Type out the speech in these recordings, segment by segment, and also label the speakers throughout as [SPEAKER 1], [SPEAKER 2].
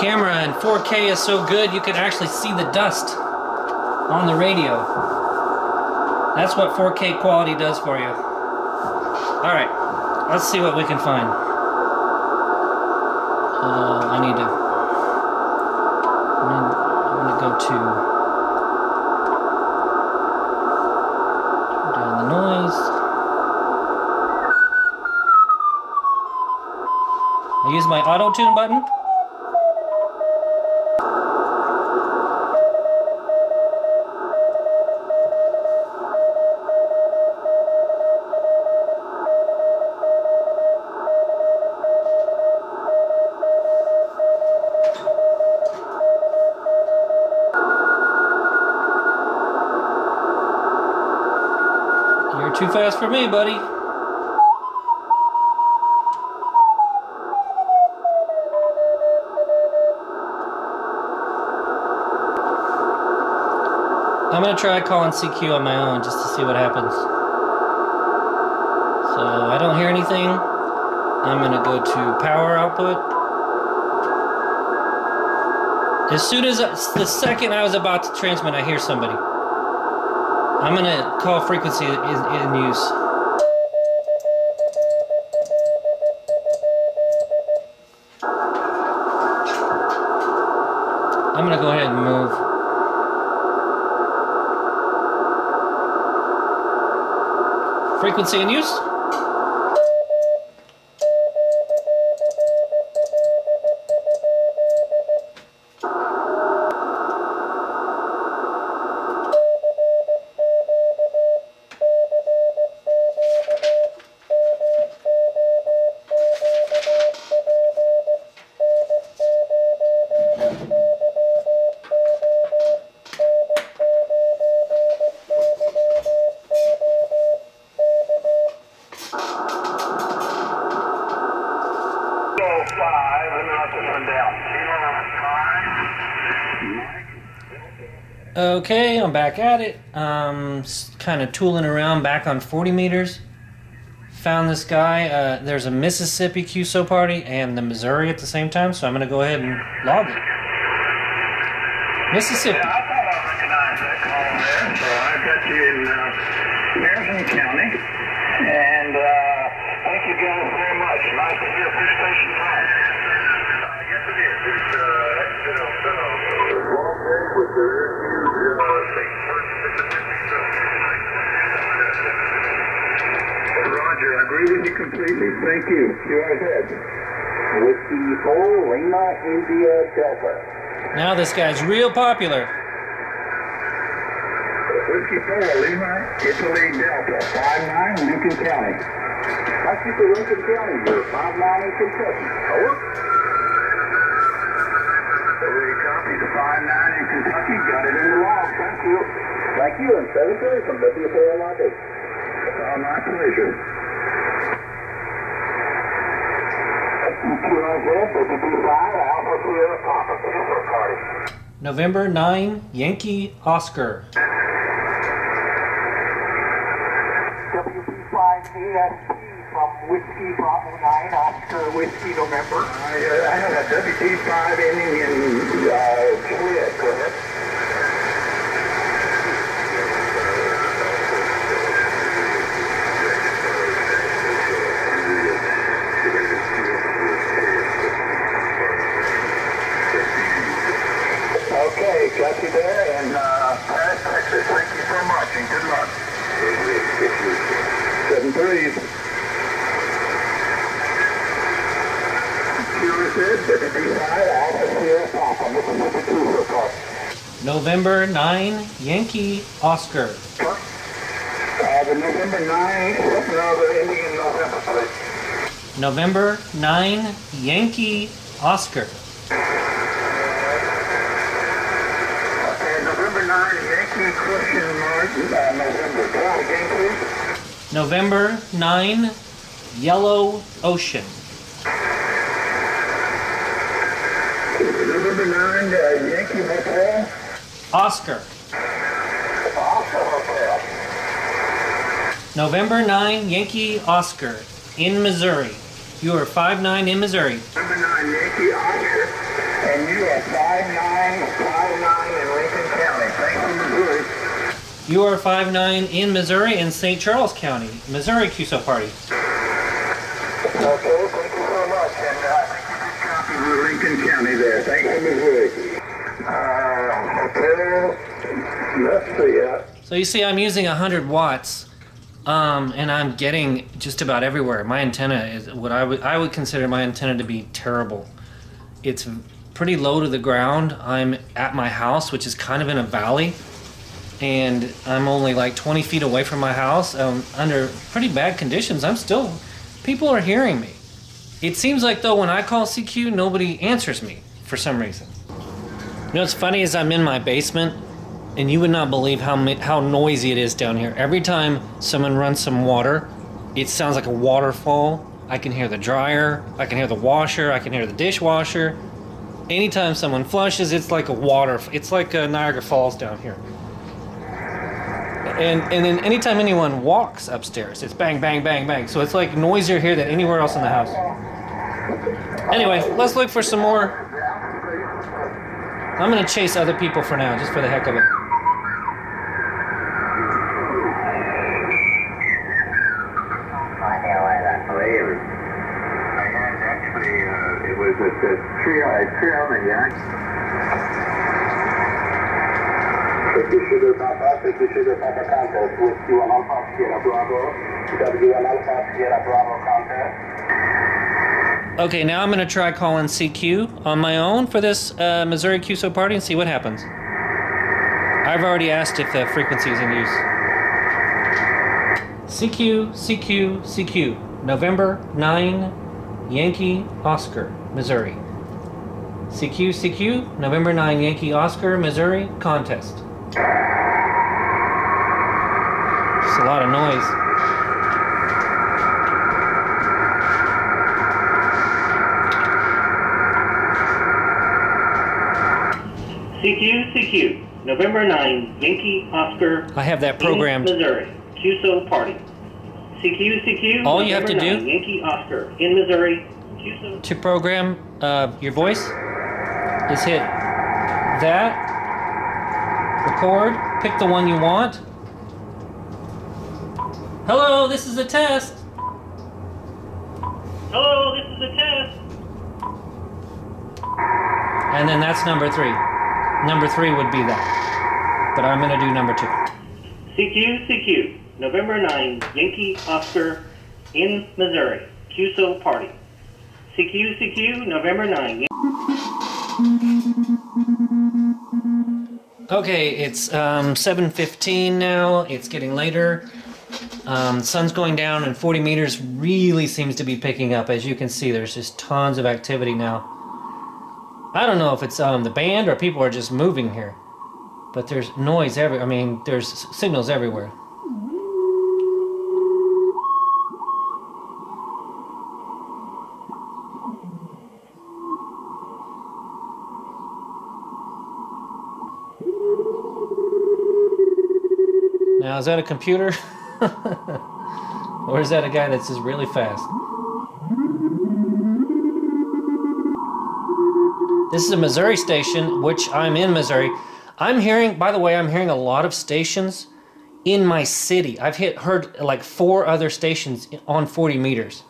[SPEAKER 1] camera and 4K is so good you can actually see the dust on the radio. That's what 4K quality does for you. Alright, let's see what we can find. Uh, I need to. I'm gonna go to. The noise. I use my auto tune button. You're too fast for me, buddy. I'm gonna try calling CQ on my own just to see what happens. So I don't hear anything. I'm gonna go to power output. As soon as the second I was about to transmit, I hear somebody. I'm gonna call frequency in, in use. I'm gonna go ahead and move. Frequency in use? Okay, I'm back at it. Um, kind of tooling around back on 40 meters. Found this guy. Uh, there's a Mississippi QSO party and the Missouri at the same time, so I'm going to go ahead and log it. Mississippi.
[SPEAKER 2] Yeah, I thought I recognized that call there. So I've got you in uh, Harrison County. And uh, thank you guys very much. Nice to hear Fish Station Time. Uh, yes, it is. It's uh, exit on Long day with the huge uh, St. First Mississippi Roger, I agree with you completely. Thank you. You are ahead.
[SPEAKER 3] Whiskey 4, Lima, India, Delta.
[SPEAKER 1] Now this guy's real popular.
[SPEAKER 2] Whiskey 4, Lima, Italy, Delta, 59, Lincoln County.
[SPEAKER 3] Thank you for Lincoln County. You're 5 in Kentucky.
[SPEAKER 2] Over. We copied the 59 in Kentucky, got it in the log. Thank you.
[SPEAKER 3] Thank you, and 730 from W4LID.
[SPEAKER 2] Uh, my pleasure. Alpha Sierra Papa, Super Party.
[SPEAKER 1] November 9, Yankee Oscar.
[SPEAKER 4] WP5ASP from Whiskey Bravo 9, Oscar Whiskey November.
[SPEAKER 2] I, uh, I have a WT5 ending in uh, Juliet. Go ahead. Okay, got you there in uh, Paris, Texas. Thank you so much and good luck. Seven threes. Sierra said, WT5, Alpha Sierra Papa, Mississippi Cruiser Park.
[SPEAKER 1] November 9, Yankee Oscar.
[SPEAKER 2] Uh, the November 9, no, the ending in November.
[SPEAKER 1] November 9, Yankee Oscar.
[SPEAKER 2] Okay, November 9, Yankee question mark, uh, November. Go on again, please.
[SPEAKER 1] November 9, Yellow Ocean.
[SPEAKER 2] November 9, uh, Yankee Hotel.
[SPEAKER 1] Oscar.
[SPEAKER 2] Oscar.
[SPEAKER 1] November 9, Yankee Oscar in Missouri. You are 5'9 in Missouri.
[SPEAKER 2] November 9, Yankee Oscar. And you are 5959 in Lincoln County. Thank you, Missouri.
[SPEAKER 1] You are 5'9 in Missouri in St. Charles County, Missouri QSO Party.
[SPEAKER 2] Okay, thank you so much. And uh, I think you just copied the Lincoln County there. Thank you, Missouri. Uh, okay. Let's see. Uh,
[SPEAKER 1] So you see, I'm using 100 watts, um, and I'm getting just about everywhere. My antenna is what I would I would consider my antenna to be terrible. It's pretty low to the ground. I'm at my house, which is kind of in a valley, and I'm only like 20 feet away from my house. Um, under pretty bad conditions, I'm still. People are hearing me. It seems like though when I call CQ, nobody answers me for some reason. You know what's funny is I'm in my basement and you would not believe how how noisy it is down here. Every time someone runs some water, it sounds like a waterfall. I can hear the dryer, I can hear the washer, I can hear the dishwasher. Anytime someone flushes, it's like a water. It's like uh, Niagara Falls down here. And and then anytime anyone walks upstairs, it's bang bang bang bang. So it's like noisier here than anywhere else in the house. Anyway, let's look for some more. I'm gonna chase other people for now, just for the heck of it.
[SPEAKER 2] Larry. I had actually, uh, it was at the trail, a trail in Yak. Papa, Fifty Sugar Papa contest, Whiskey One Alpha Sierra Bravo, W1 Alpha Sierra Bravo contest.
[SPEAKER 1] Okay, now I'm gonna try calling CQ on my own for this uh, Missouri QSO party and see what happens. I've already asked if the frequency is in use. CQ, CQ, CQ, November 9, Yankee Oscar, Missouri. CQ, CQ, November 9, Yankee Oscar, Missouri, contest. Just a lot of noise.
[SPEAKER 5] CQ, CQ, November 9, Yankee Oscar.
[SPEAKER 1] I have that
[SPEAKER 5] in
[SPEAKER 1] programmed.
[SPEAKER 5] Missouri, QSO Party. CQ, CQ.
[SPEAKER 1] All you have to
[SPEAKER 5] November
[SPEAKER 1] do-
[SPEAKER 5] 9, Yankee Oscar in Missouri, QSO.
[SPEAKER 1] to program uh, your voice is hit that, record, pick the one you want. Hello, this is a test.
[SPEAKER 5] Hello, this is a test.
[SPEAKER 1] And then that's number three. Number three would be that. But I'm going to do number two.
[SPEAKER 5] CQ, CQ, November 9, Yankee Oscar in Missouri, QSO Party. CQ, CQ, November 9.
[SPEAKER 1] Okay, it's um, 7.15 now. It's getting later. Um, sun's going down and 40 meters really seems to be picking up. As you can see, there's just tons of activity now. I don't know if it's um, the band or people are just moving here. But there's noise every. I mean, there's signals everywhere. Now, is that a computer? or is that a guy that's just really fast? This is a Missouri station, which I'm in Missouri. I'm hearing, by the way, I'm hearing a lot of stations in my city. I've hit heard like four other stations on 40 meters.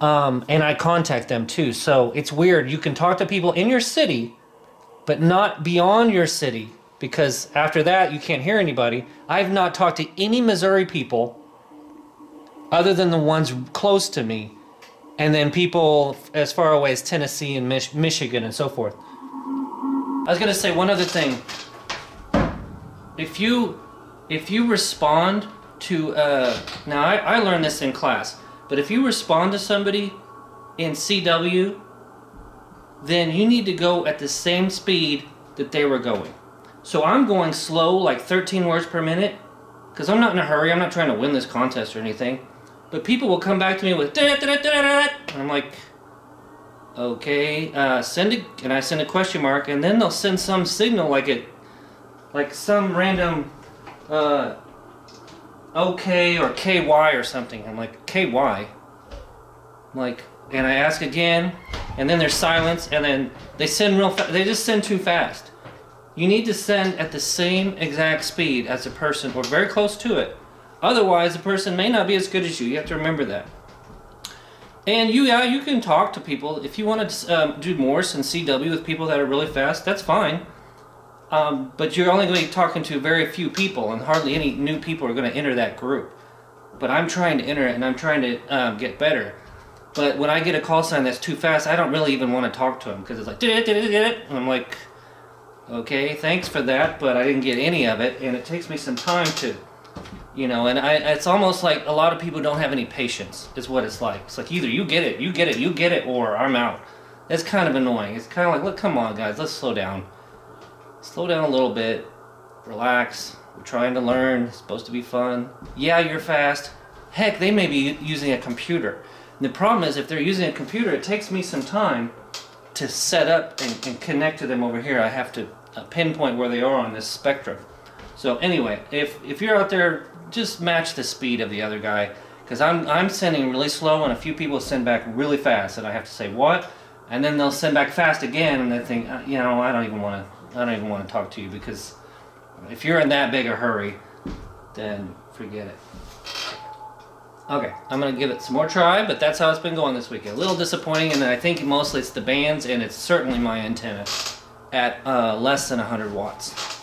[SPEAKER 1] Um, and I contact them too. So it's weird. You can talk to people in your city, but not beyond your city because after that you can't hear anybody. I've not talked to any Missouri people other than the ones close to me and then people as far away as Tennessee and Mich- Michigan and so forth. I was going to say one other thing. If you if you respond to uh, now I, I learned this in class, but if you respond to somebody in CW, then you need to go at the same speed that they were going. So I'm going slow, like 13 words per minute, because I'm not in a hurry. I'm not trying to win this contest or anything. But people will come back to me with da da da da da, and I'm like, okay, uh, send a, and I send a question mark, and then they'll send some signal like it, like some random, uh, OK or KY or something. I'm like KY. I'm like, and I ask again, and then there's silence, and then they send real. Fa- they just send too fast. You need to send at the same exact speed as the person, or very close to it. Otherwise, the person may not be as good as you. You have to remember that. And you, yeah, you can talk to people if you want to um, do Morse and CW with people that are really fast. That's fine. Um, but you're only going to be talking to very few people, and hardly any new people are going to enter that group. But I'm trying to enter it, and I'm trying to um, get better. But when I get a call sign that's too fast, I don't really even want to talk to them because it's like? And I'm like, okay, thanks for that, but I didn't get any of it, and it takes me some time to, you know, and I, it's almost like a lot of people don't have any patience, is what it's like. It's like either you get it, you get it, you get it, or I'm out. It's kind of annoying. It's kind of like, look, come on, guys, let's slow down. Slow down a little bit, relax. We're trying to learn, it's supposed to be fun. Yeah, you're fast. Heck, they may be using a computer. And the problem is, if they're using a computer, it takes me some time to set up and, and connect to them over here. I have to uh, pinpoint where they are on this spectrum. So anyway, if if you're out there, just match the speed of the other guy, because I'm I'm sending really slow, and a few people send back really fast, and I have to say what, and then they'll send back fast again, and they think, uh, you know, I don't even want to I don't even want to talk to you because if you're in that big a hurry, then forget it. Okay, I'm gonna give it some more try, but that's how it's been going this weekend. A little disappointing, and I think mostly it's the bands, and it's certainly my antenna at uh, less than 100 watts.